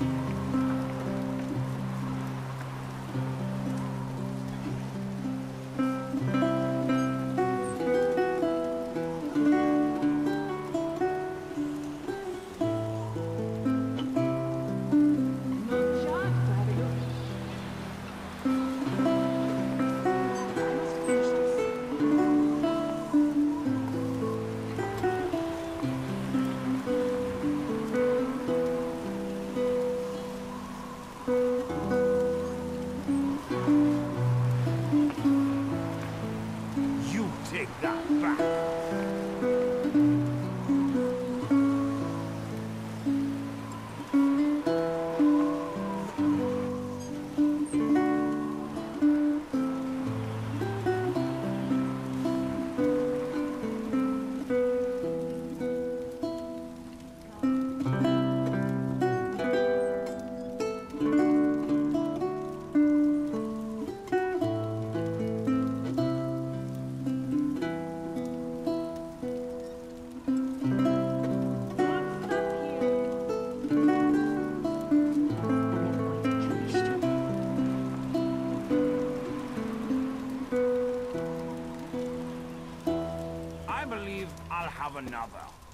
You Música believe I'll have another.